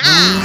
you